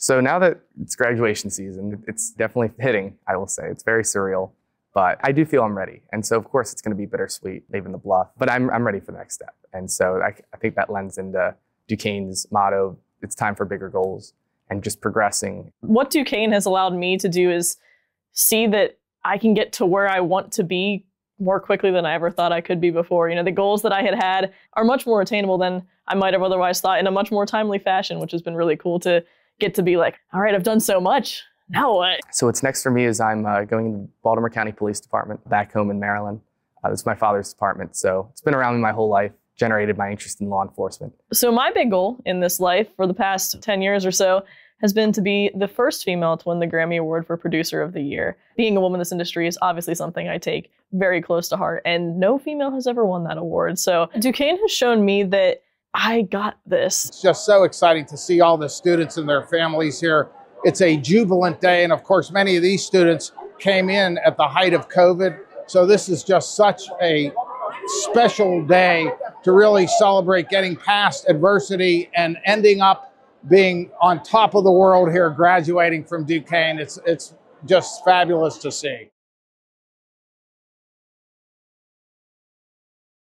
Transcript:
So now that it's graduation season, it's definitely hitting, I will say. It's very surreal, but I do feel I'm ready. And so, of course, it's going to be bittersweet, leaving the bluff, but I'm, I'm ready for the next step. And so I, I think that lends into Duquesne's motto it's time for bigger goals and just progressing. What Duquesne has allowed me to do is see that I can get to where I want to be more quickly than I ever thought I could be before. You know, the goals that I had had are much more attainable than I might have otherwise thought in a much more timely fashion, which has been really cool to get to be like, all right, I've done so much. Now what? So what's next for me is I'm uh, going to the Baltimore County Police Department back home in Maryland. Uh, it's my father's department, so it's been around me my whole life generated my interest in law enforcement. So, my big goal in this life for the past 10 years or so has been to be the first female to win the Grammy Award for Producer of the Year. Being a woman in this industry is obviously something I take very close to heart, and no female has ever won that award. So, Duquesne has shown me that I got this. It's just so exciting to see all the students and their families here. It's a jubilant day, and of course, many of these students came in at the height of COVID. So, this is just such a special day to really celebrate getting past adversity and ending up being on top of the world here, graduating from Duquesne. It's, it's just fabulous to see.